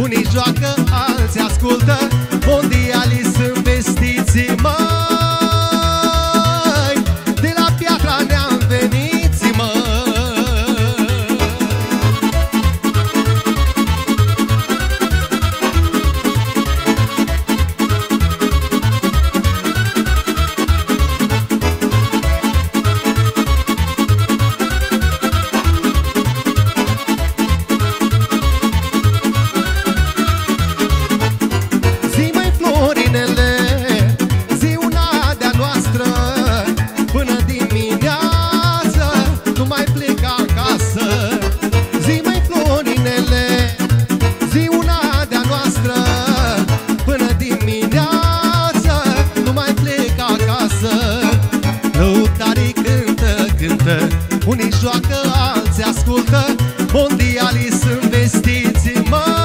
Unii joacă, alții ascultă. Mondialii sunt vestiții, măi cântă, cântă Unii joacă, alții ascultă. Mondialii sunt vestiți, măi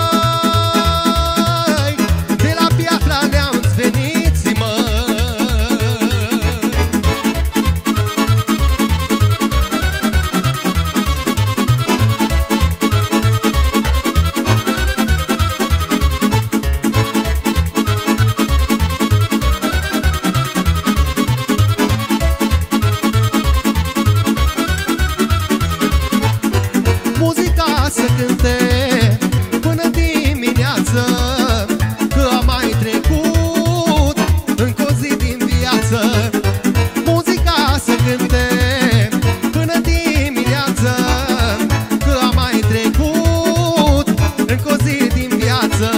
viață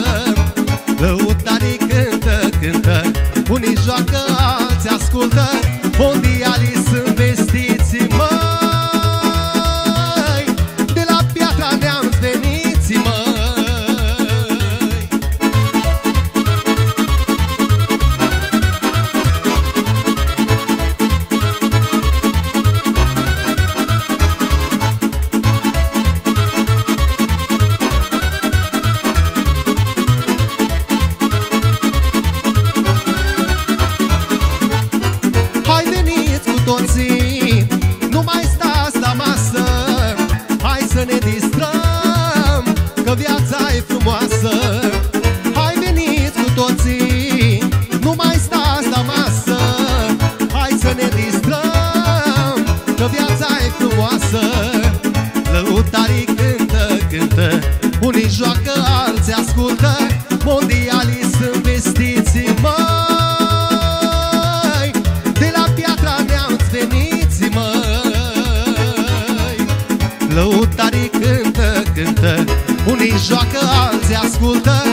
Lăutarii cântă, cântă. Unii joacă, alții ascultă. Mondialii sunt veniți cu toții Nu mai stați la masă Hai să ne distrăm Că viața e frumoasă. Hai veniți cu toții Nu mai stați la masă Hai să ne distrăm Că viața e frumoasă. Lăutarii cântă, cântă Unii joacă, alții ascultă Unii joacă, alții ascultă. Mondialii